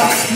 house.